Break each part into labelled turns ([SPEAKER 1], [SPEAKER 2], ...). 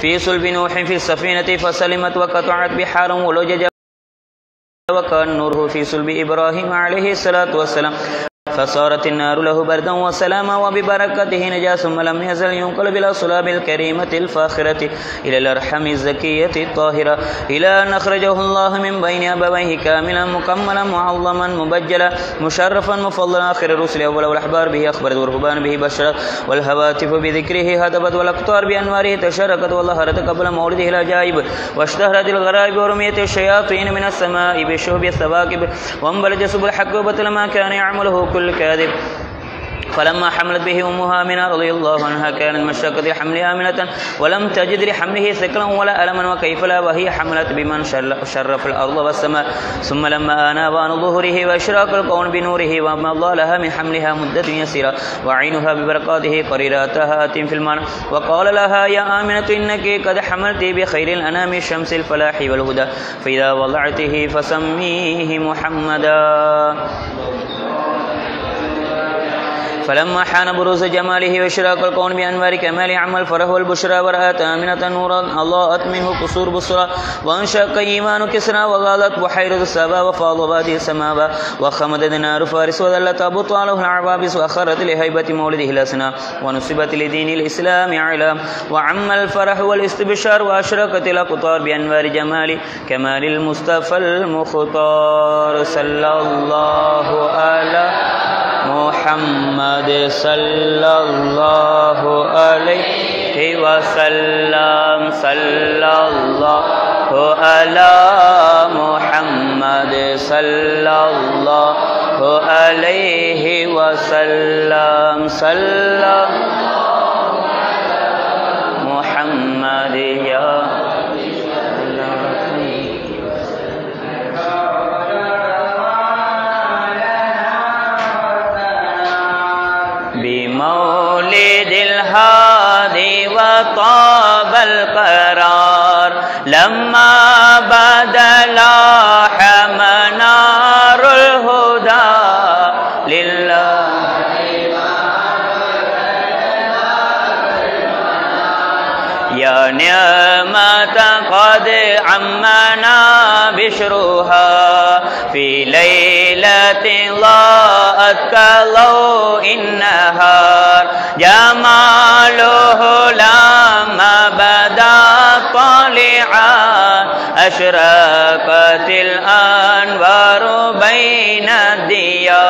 [SPEAKER 1] في صلب نوح في السفينة فسلمت وقطعت بحار ولجج وكان نوره في صلب إبراهيم عليه الصلاة والسلام. فصارت النار له بردا وسلاما وببركته نجا ثم لم يزل ينقلب إلى صلاب الكريمة الفاخرة إلى الأرحم الزكية الطاهرة إلى أن أخرجه الله من بين أبويه كاملا مكملا معظما مبجلا مشرفا مفضلا آخر الرسل أول الأحبار به أخبرت والرهبان به بشرت والهواتف بذكره هتبت والأقطار بأنواره تشركت وظهرت قبل مولده العجائب واشتهرت الغرائب ورميت الشياطين من السماء بشهب الثواكب وانبلج سبل الحق وبطل ما كان يعمله كل كاذب فلما حملت به أمها آمنة رضي الله عنها كانت مشقه الحمل آمنة ولم تجد لحمله ثقلا ولا ألما وكيف لا وهي حملت بمن شرف الأرض والسماء. ثم لما أنا بان ظهره وإشراق الكون بنوره ومضى لها من حملها مدة يسيرة وعينها ببركاته قريراتها في المعنى وقال لها يا آمنة إنك قد حملت بخير الأنام شمس الفلاح والهدى. فإذا وضعته فسميه محمدا. فلما حان بروز جماله وإشراق الكون بأنوار كمال عمل الفرح والبشرى ورأت آمنة نورا أضاءت منه قصور بصرى وانشق إيمان كسرى وغالت بحيرة السبا وفاض وادي السماء وخمدت نار فارس وذلت أبطاله العبابس وأخرت لهيبة مولده الأسنى ونصبت لدين الإسلام علام وعم الفرح والاستبشار وأشرقت الأقطار بأنوار جمال كمال المصطفى المختار. صلى الله على محمد صلى الله عليه وسلم. صلى الله على محمد صلى الله عليه وسلم. صلى محمد يا الهادي وطاب القرار. لما بدا لاح منار الهدى لله. يا نعمة قد عمنا بشرها في ليلة ضاءت كضوء النهار جماله لما بدا طالعا أشرقت الأنوار بين الديار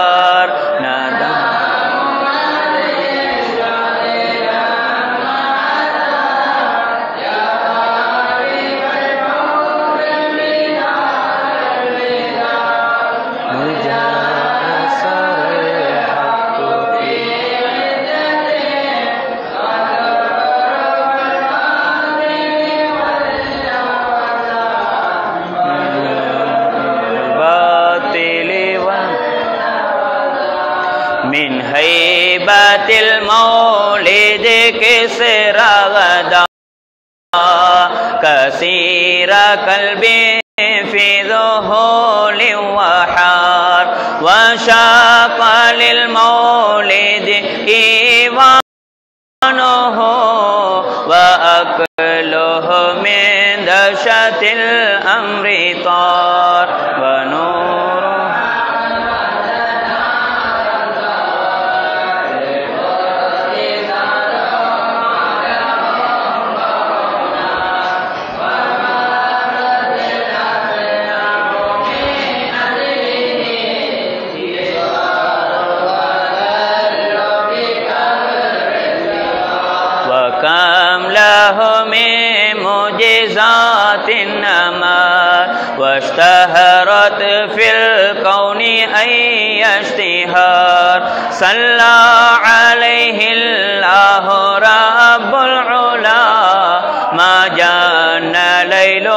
[SPEAKER 1] كثير قلبي في ذهول وحار وشاق للمولد إيوانه وأكله من دشة الأمر طار. واشتهرت في الكون أي اشتهار. صلى عليه الله رب العلا. ما جان ليل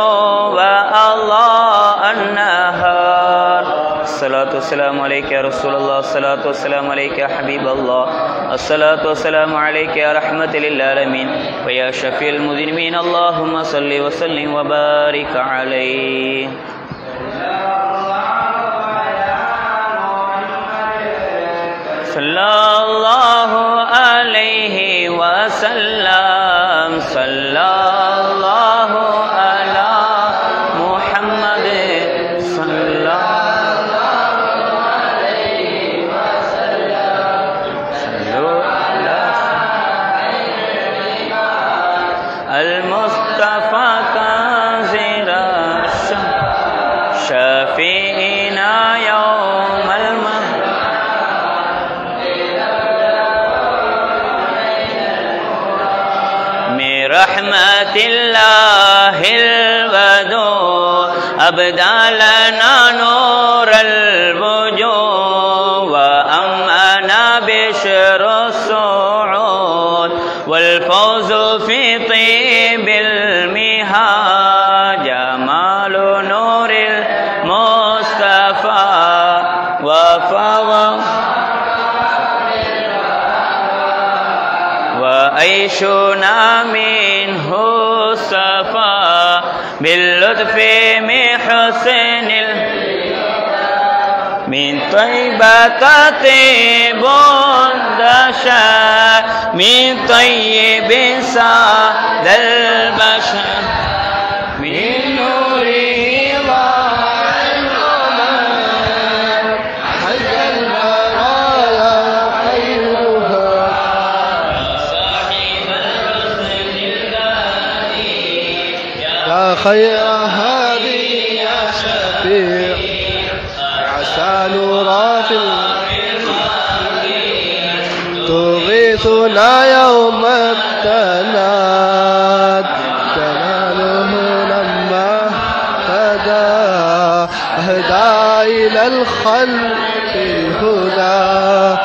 [SPEAKER 1] وأضاء النهار. الصلاة والسلام عليك يا رسول الله. الصلاة والسلام عليك يا حبيب الله. الصلاة والسلام عليك يا رحمة للعالمين. ويا شفيع المذنبين. اللهم صل وسلم وبارك عليه. الله عليه وسلم. صلى من رحمة الله البدو أبدى لنا نور الوجوه ال... من طيبة طيب دشا من طيب سعد البشر. من ضاع
[SPEAKER 2] خيرها يا خير تغيثنا يوم التناد. جلاله لما هدى أهدى إلى الخلق الهدى.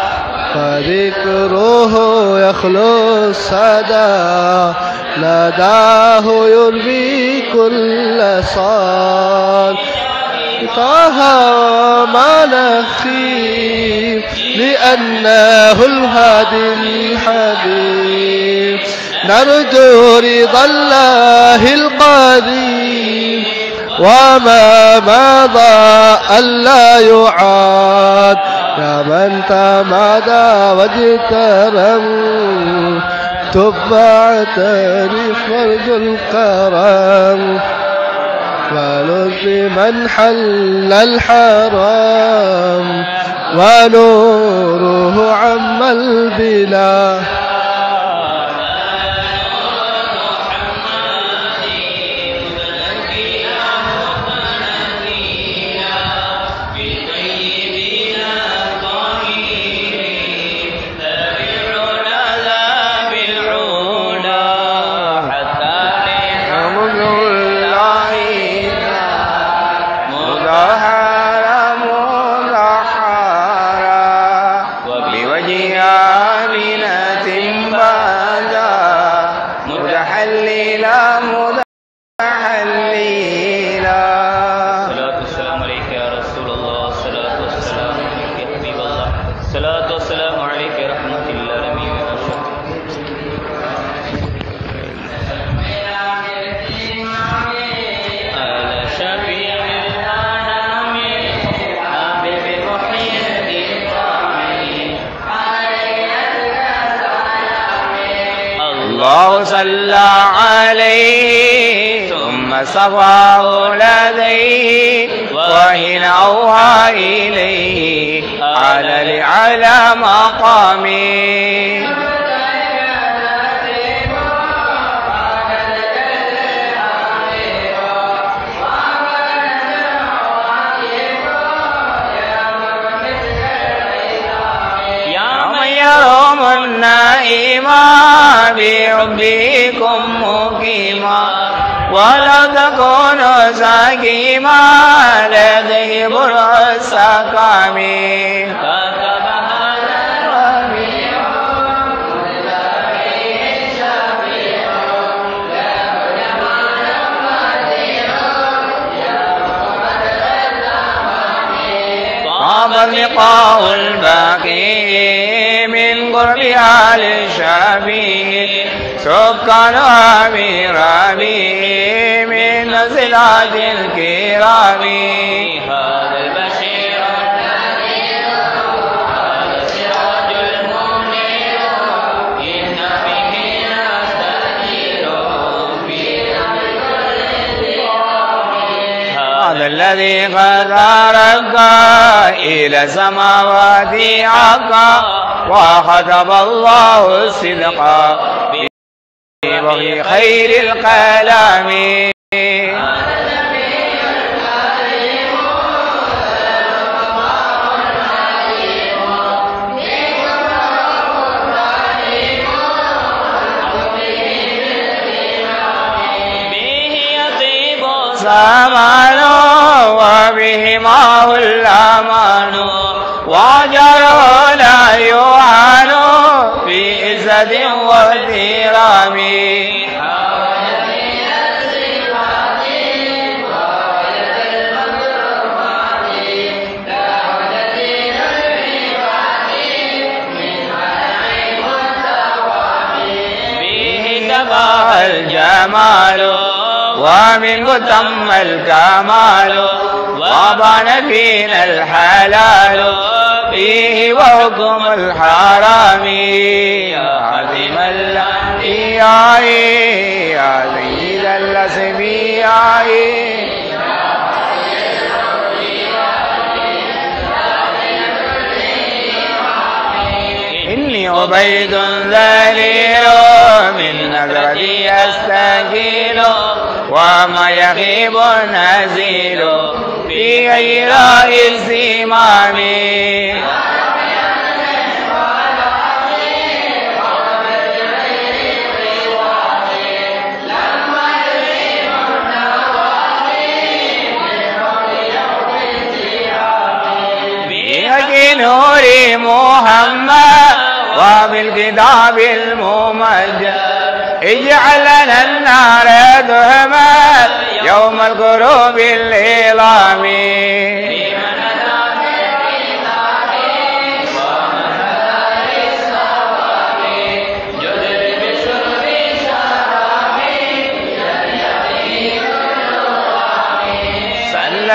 [SPEAKER 2] فذكره يخلو السدى ناداه يربي كل صال طه ما نخفي لأنه الهادي الحبيب. نرجو رضا الله القديم. وما مضى ألا يعاد. يا من تمادى واجترم. تبعتني فرج الكرم. ولذ من حل الحرام. ونوره عم البلاد. متحللا متحللا صلى عليه ثم صفاه لديه أوحى إليه على لعلى مقامه. النائما بربكم مقيما ولا تكون ساكيما لديه برء السقام طاب اللقاء الباقي. قرب آل الشافي سكان بربي من نزلات الكرام
[SPEAKER 1] هذا البشير هذا المنير إن به
[SPEAKER 2] هذا الذي قد رقى إلى السماوات عقا. وختم الله الصدق وبغي خير
[SPEAKER 1] يطيب
[SPEAKER 2] سمان وبهما الأمان. وجره لا يعان في واحترام
[SPEAKER 1] به
[SPEAKER 2] تبع الجمال. ومنه تم الكمال وبان فينا الحلال. فيه وحكم الحرام. يا عظيم الأنبياء يا سيد الأسبياء إني عبيد ذليل من نظرتي أستجيل. وما يغيب نزيل في غير الزمام نور محمد وبالكتاب الممجد. اجعل لنا النار دهما يوم الغروب الإعلام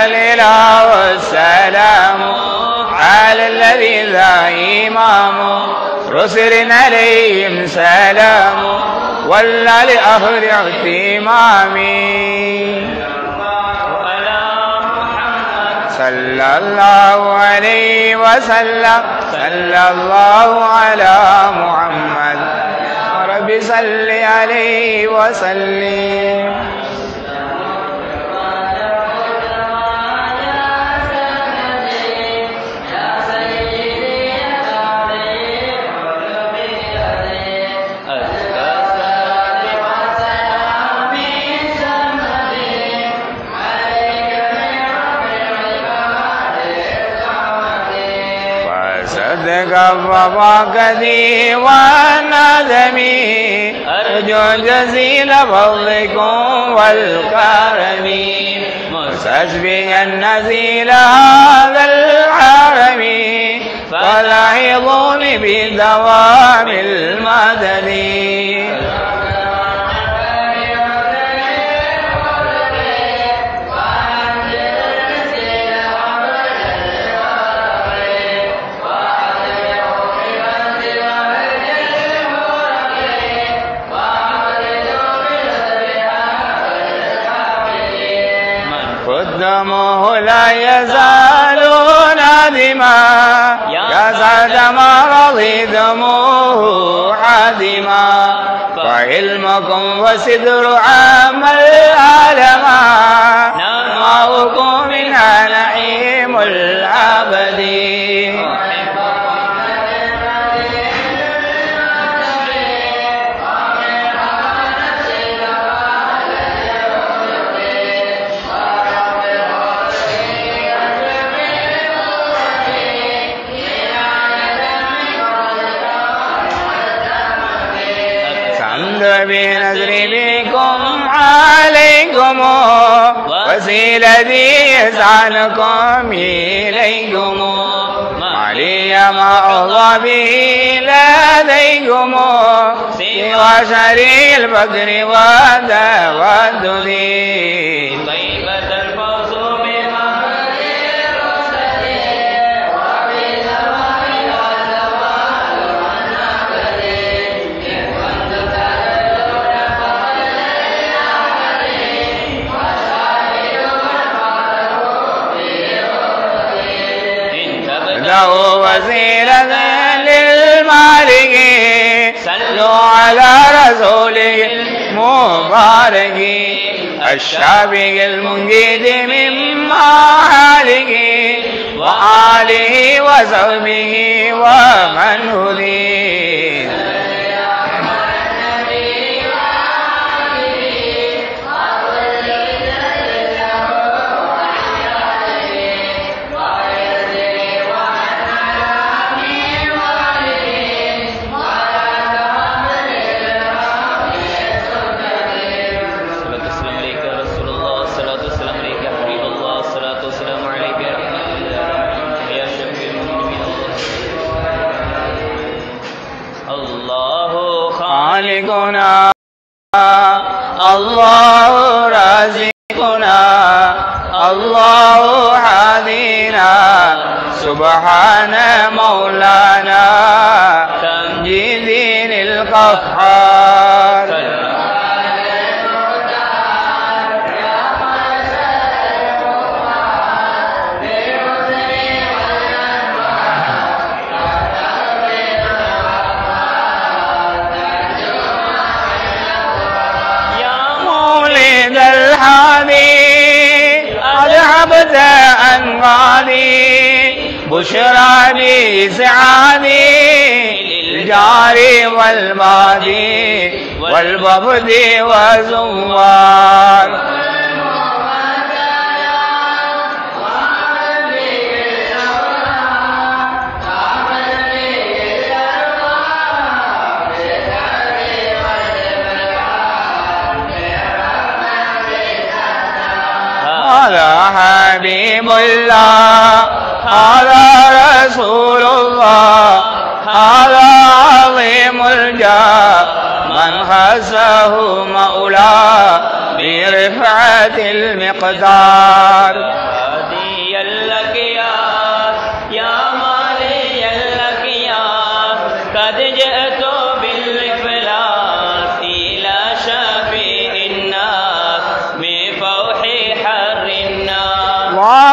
[SPEAKER 2] الإله والسلام على الذي ذا إمام. رسل عليهم سلام. ولا لأهل اهتمامي صلى الله عليه وسلم. صلى الله على محمد. رب صل عليه وسلم. وصدق فوقتي وندمي أرجو جزيل فضلكم والكرم مستشفيا نزيل هذا الحرم فلاحظوني بدوام المدد قدمه لا يزال نادما ما رضيتموه حادما. فعلمكم وسدر عام العالم نماؤكم منها نعيم الأبد وسيلتي يسعنكم إليكم علي ما به لديكم سوى شري البكر والتودد
[SPEAKER 1] طيبة
[SPEAKER 2] له وسيلة للمالك صلوا على رسوله مبارك الشافي المنجد من محاله وآله وصحبه ومن هدي سبحان مولانا. تمجيد القهار. الحادي أذهبت أنغادي بشرى بسعادي للجار والمادي والبغد وزوار هذا حبيب الله هذا رسول الله هذا عظيم الجاه من خسه مولاه برفعة المقدار.
[SPEAKER 1] هاديا لك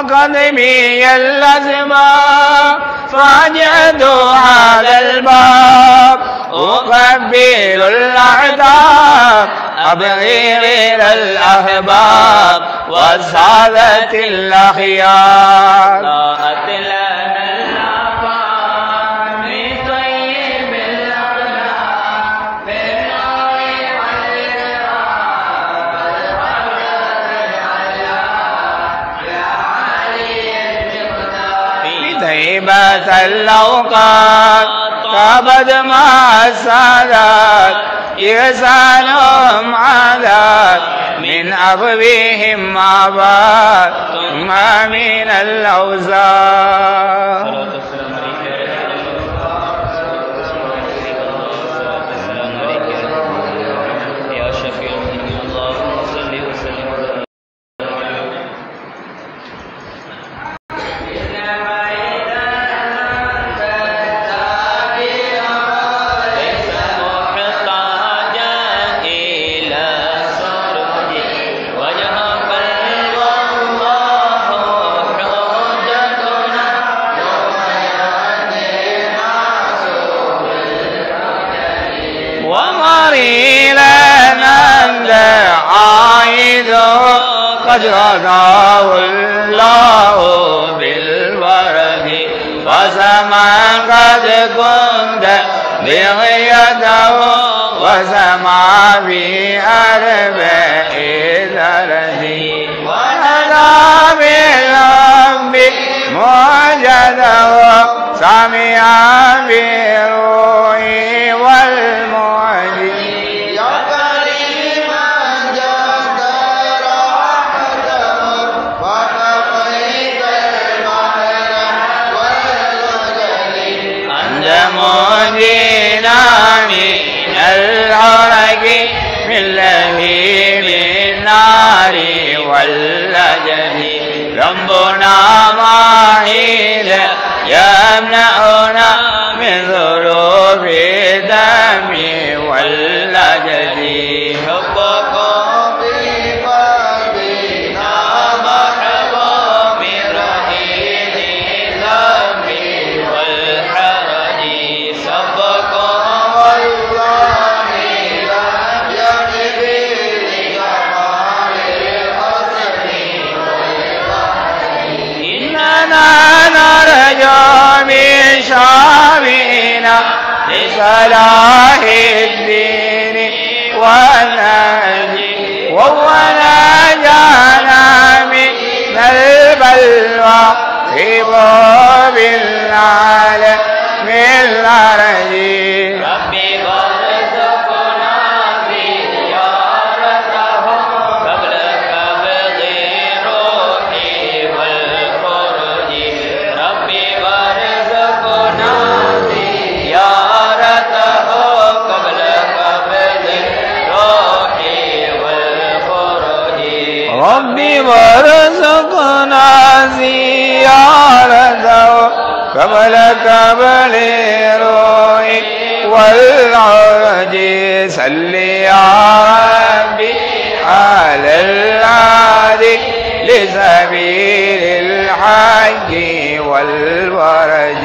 [SPEAKER 1] النار
[SPEAKER 2] وقد بي الأسباب فاجعت هذا الباب. أقبل الأعداء أبغي غير الأحباب والسادة الأخيار. الأوقات كبد مع السادات يسألهم عادات من أبوهم عباد ثم من الأوزار. عائد قد رضاه الله بالورد وسمع قد كنت بغيته وسمع في أربع درج. ونادى بالرب موجده سمع بالروح ذنبنا معيد شعبنا لصلاح الدين والنهج وهو نجانا من البلوى في باب العالمين الأرضي
[SPEAKER 1] ربي ربي وارزقنا زيارته قبل
[SPEAKER 2] قبل روحي والعرج. صل يا ربي على العادي لسبيل الحج والفرج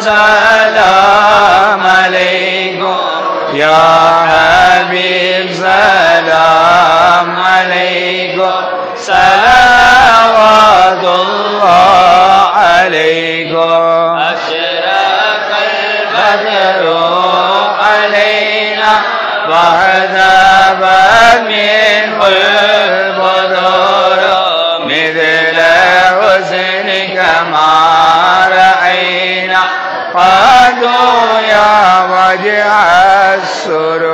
[SPEAKER 2] سلام عليكم. يا حبيب سلام عليكم. صلوات الله عليكم.
[SPEAKER 1] أشرق
[SPEAKER 2] بدر علينا. وهذبت منه البدور अज असुर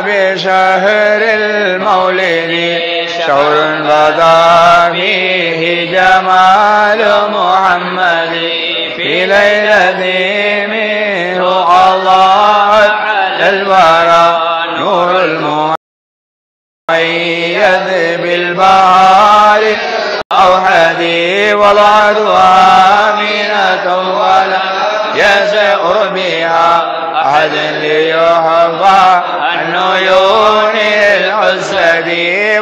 [SPEAKER 2] بشهر المولد شهر غدا فيه جمال محمد في ليلة منه الله الورى نور المميز بالبهار أوحدي والعد آمنة ولا يسعر بها أحد ليحفى عن عيون الحسد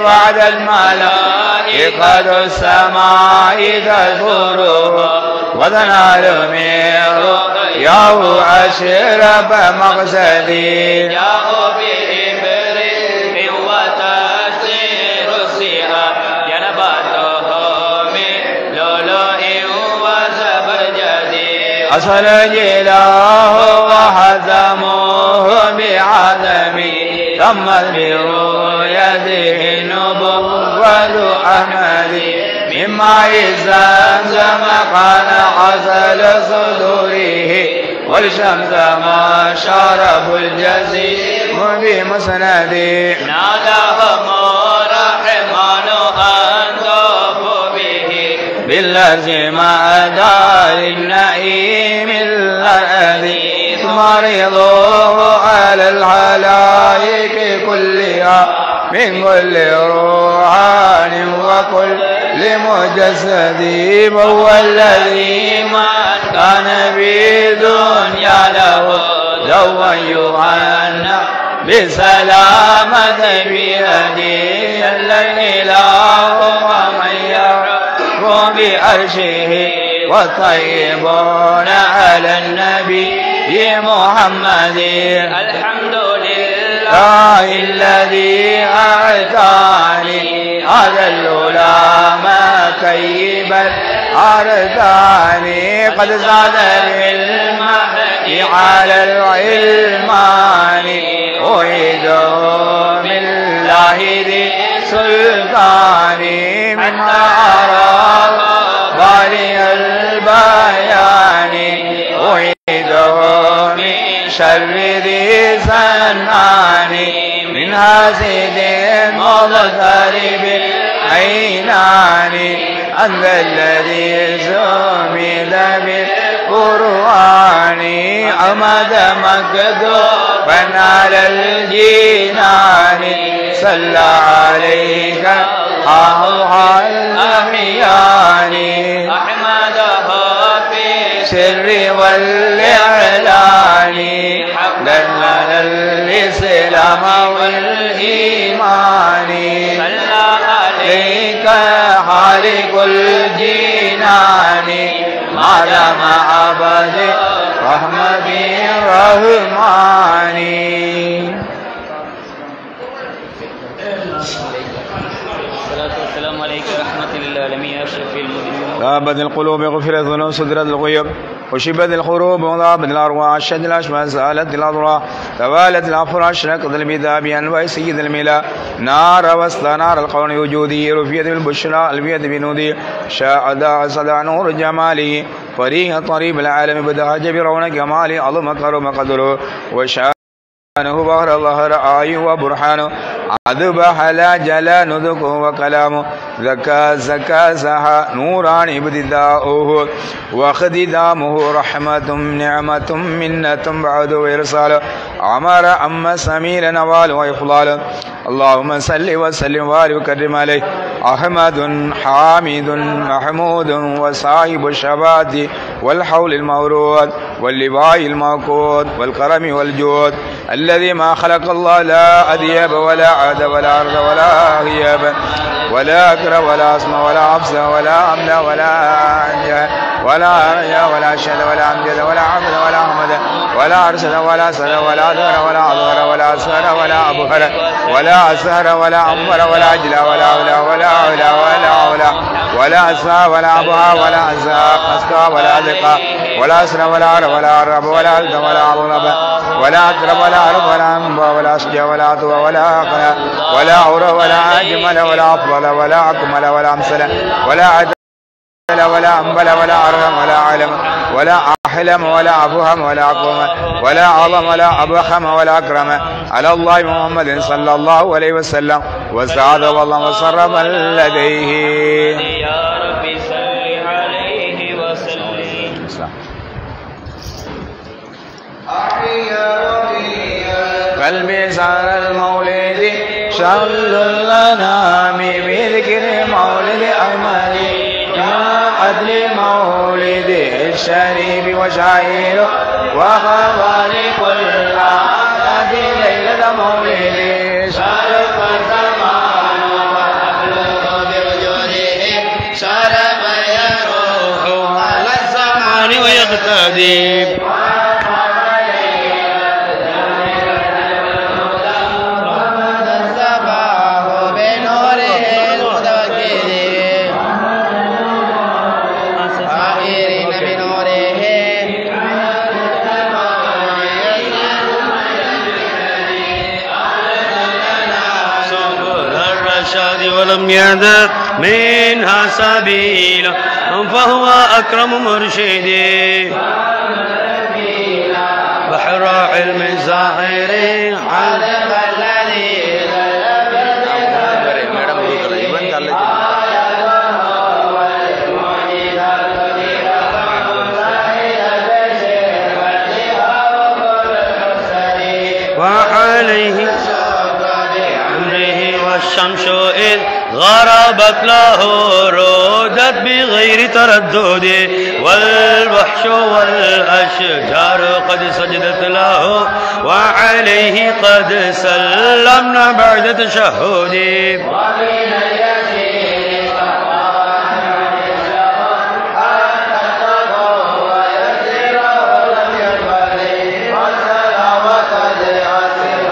[SPEAKER 2] بعد الملائكة السماء تذكره وتنال من رؤياه أشرف مقصدي
[SPEAKER 1] جاءوا بإبريق وتسير السحاب جنبته من لؤلؤ وزبرجد
[SPEAKER 2] أصل جلاه وحزموه بعدم تمت برؤيته نبوة أحمد مما زمزم قال حصل صدوره والشمس ما شرف الجزيم بمسنده
[SPEAKER 1] ناداهم الرحمن أن به.
[SPEAKER 2] بالذي مع دار النعيم مرضوه على الخلائق كلها من كل روحان وكل مجسد وهو الذي ما كان بدنيا له ذوا يهنى بسلامة بيدي الإله ومن يعرف بأرشه والطيبون على النبي. محمد.
[SPEAKER 1] الحمد لله.
[SPEAKER 2] الذي أعطاني هذا العلماء كيبا أرثاني قد زاد بالمهدي على العلمان. أعيده من الله ذي سلطان. من أعراض باري البيان. أعيده من شر ذي سنان من حاسد مضطرب عينان أنت الذي زمل بالقرآن أمد مكذوبا على الجنان صلى عليك أهوى الأحيان
[SPEAKER 1] في
[SPEAKER 2] السر والإعلان لنا الإسلام والإيمان.
[SPEAKER 1] صلى
[SPEAKER 2] عليك خالق الجنان. ما دام عبد رحمة الرحمن
[SPEAKER 1] الصلاة والسلام عليك رحمة للعالمين أشرف المؤمنين
[SPEAKER 2] ذابت القلوب غفرت الذنوب سدرت الغيب وشبت الخروب وضابت الأرواح شد الاشمال سألت الاضراح توالت الأفراش نقض البدع بأنواع سيد الملا. نار وسط نار القرن وجودي رفيت بالبشرى البيد بنودي. شاء صدع نور جماله فريق طريب العالم بدهج برون جمالي عظم كرم قدره. وشاء سبحانه بهر الله رآي وبرهانه. عذب حلا جلا نذقه وكلامه زكا زكا سها نوران ابتداؤه وخددامه رحمة نعمة منة بعد وإرسال عمر أما سمير نوال وإفضال اللهم صل وسلم وبارك وكرم عليه أحمد حامد محمود وصاحب الشبات والحول المورود واللباء الموقود والكرم والجود الذي ما خلق الله لا أديب ولا عاد ولا أرض ولا غياب ولا أكره ولا أسمى ولا عبس ولا أملأ ولا أنجا ولا رجا ولا شد ولا أمجد ولا عبد ولا أحمد ولا أرسل ولا سر ولا ذر ولا أظهر ولا أسهر ولا أبهر ولا أسهر ولا أمر ولا أجلى ولا أولى ولا أولى ولا أولى ولا أسفى ولا أبهى ولا أسفى أسكى ولا أذقى ولا أسر ولا أر ولا أرب ولا ألد ولا أضرب ولا أقرب ولا أرب ولا أنبى ولا أسجى ولا أطوى ولا أقنى ولا عرى ولا أجمل ولا أفضل ولا أكمل ولا أمثل ولا عدل ولا أنبل ولا أرهم ولا علم ولا أحلم ولا أفهم ولا أقوم ولا أعظم ولا أبخم ولا أكرم على الله محمد صلى الله عليه وسلم وسعد والله وصرف لديه.
[SPEAKER 1] يا عليه وسلم
[SPEAKER 2] قلبي صار المولد شغل الأنام بذكر الشريف وشعير وخبر كل عاد ليلة مولد. شرف الزمان وأهله بوجوده شرف يروح على الزمان ويقتدي.
[SPEAKER 3] ولم يهدى منها سبيلا فهو أكرم مرشدي بحر علم ظاهر علم الذي وعليه أمره والشمس إذ غربت له ردت بغير تردد والوحش والأشجار قد سجدت له وعليه قد سلمنا بعد تشهد.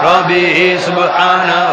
[SPEAKER 3] ربي سبحانه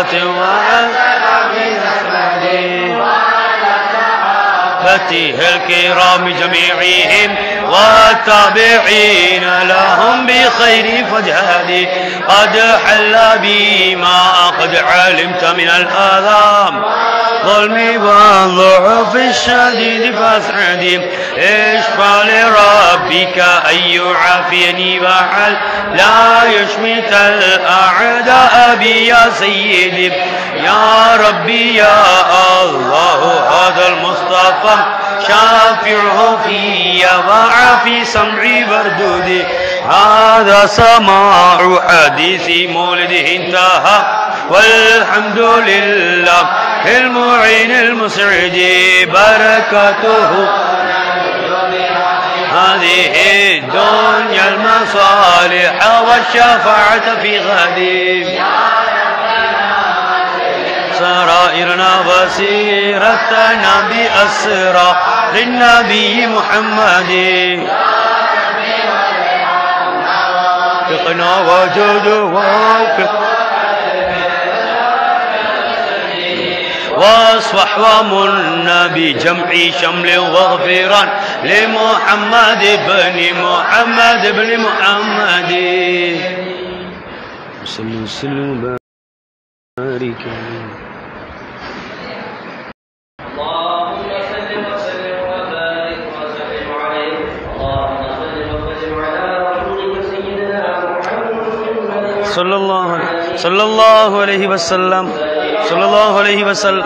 [SPEAKER 3] صلاة الكرام جميعهم والتابعين لهم بخير فجهدي قد حل بما قد علمت من الآثام ظلمي والضعف الشديد فاسعدي اشفى لربك أن يعافيني وعل لا يشمت الأعداء بي يا سيدي يا ربي يا الله هذا المصطفى شافعه في وعافي سمعي بردودي هذا سماع حديث مولده انتهى. والحمد لله المعين المسعد بركته. هذه الدنيا المصالح والشفاعة في غد سرائرنا وسيرتنا بأسرى للنبي محمد. وفقنا وجود وفق واصفح ومن بجمع شمل وغفران لمحمد بن محمد بن محمد. صلى وسلم وبارك عليه صلى الله صلى الله عليه وسلم. صلى الله عليه وسلم.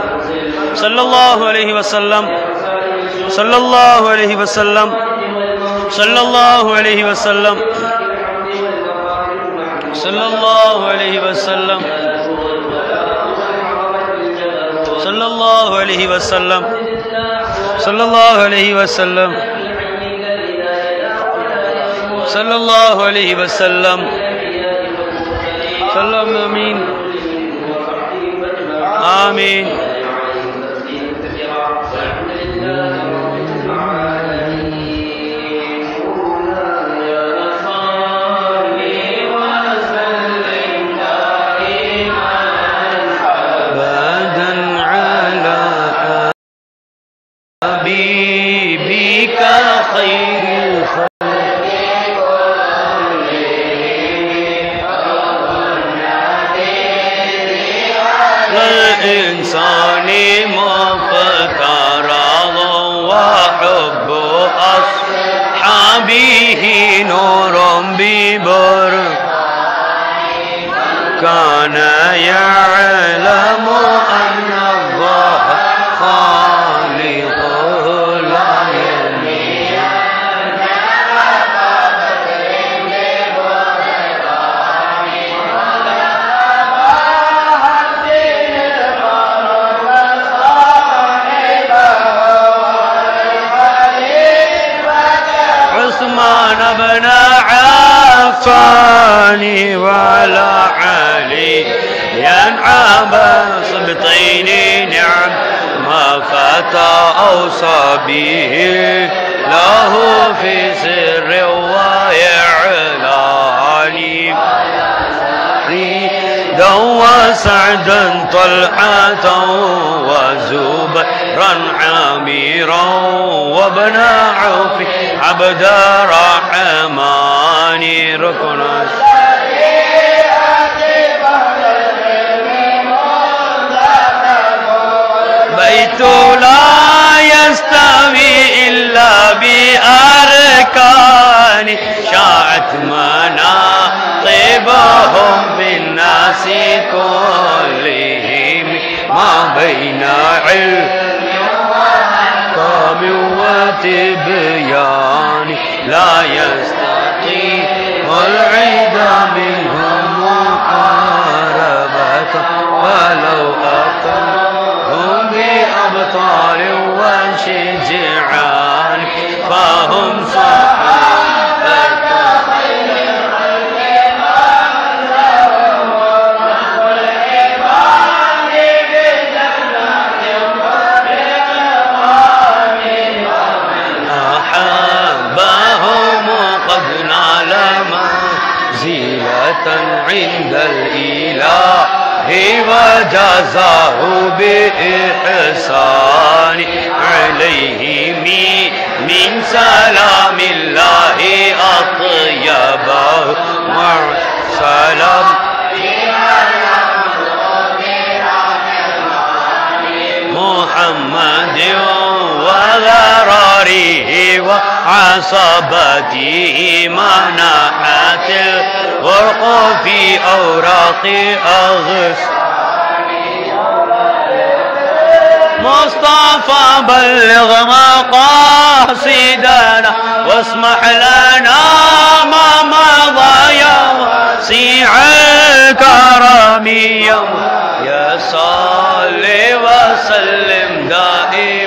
[SPEAKER 3] صلى الله عليه وسلم. صلى الله عليه وسلم. صلى الله عليه وسلم. صلى الله عليه وسلم. صلى الله عليه وسلم. صلى الله عليه وسلم. صلى الله عليه وسلم. وسلم امین آمین. ببر كان يعلم عفان ولا علي. ينعم صبطين نعم ما فتى أوصى به له في سر وإعلان فريدا وسعدا طلحة وزبيرا عامرا وابن عوف عبد الرحمن ركن بيت لا يستوي إلا بأركان شاعت مناقبهم بالناس كلهم ما بين علم قام وتبيان لا يستطيع العيد منهم محاربة ولو أتوا بأبطال وشجعان فهم صحابة عند الإله وجزاه بإحسان عليه من- سلام الله أطيبه مع سلام محمد وذراره وعصبته منحت الورق في أوراق أغس. مصطفى بلغ مقاصدنا واسمح لنا ما مضى يا وسيع الكرم يا صلي وسلم دائما.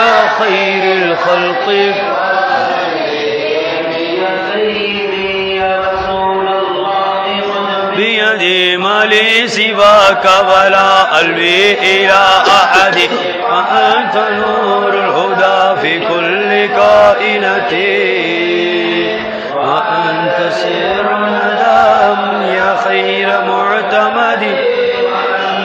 [SPEAKER 3] حبيبك خير الخلق. بيد ما لي سواك ولا ألوي إلى أحد. وأنت نور الهدى في كل كائنتي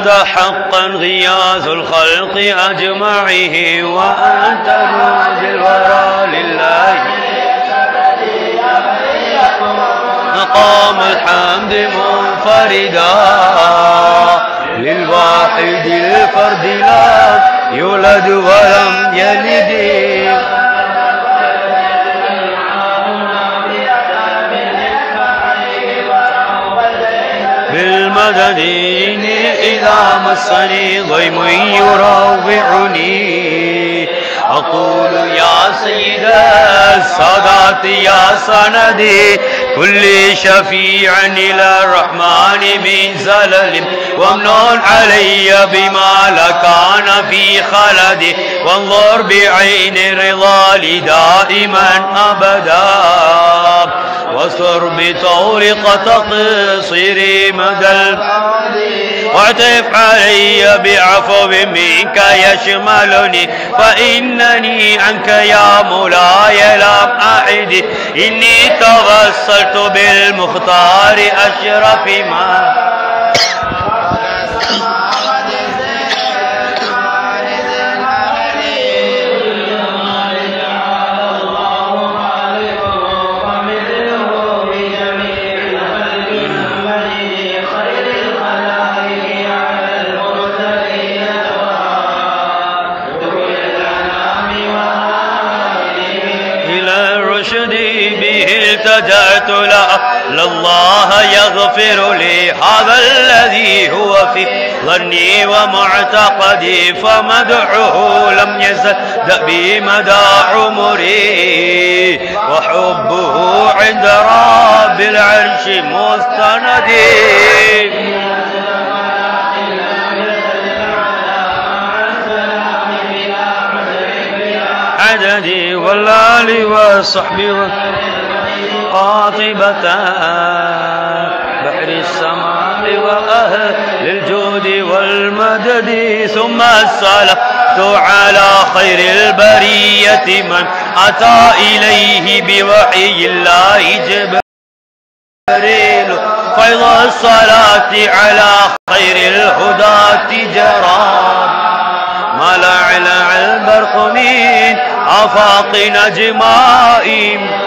[SPEAKER 3] أنت حقا غياث الخلق أجمعه وأنت نور الورى لله. مقام الحمد منفردا. للواحد الفرد لا يولد ولم يلد. بالمدد إذا مسني ضيم يروعني. أقول يا سيد السادات يا سندي كل شفيع إلى الرحمن من زلل. وامنون علي بما لكان في خلدي وانظر بعين الرضا دائما أبدا. واستر بطورق تقصير مدى واعتف علي بعفو منك يشملني فإنني عنك يا مولاي لم أعد. إني توسلت بالمختار أشرف ما التجأت لعل الله يغفر لي هذا الذي هو في ظني ومعتقدي فمدحه لم يزل دأبي مدى عمري وحبه عند رب العرش مستندي عددي والآل والصحب قاطبة بحر السماء وأهل الجود والمدد ثم الصلاة على خير البرية من أتى إليه بوحي الله جبريل. فيض الصلاة على خير الهداة جرى ما لعلع البرق من آفاق نجمائهم.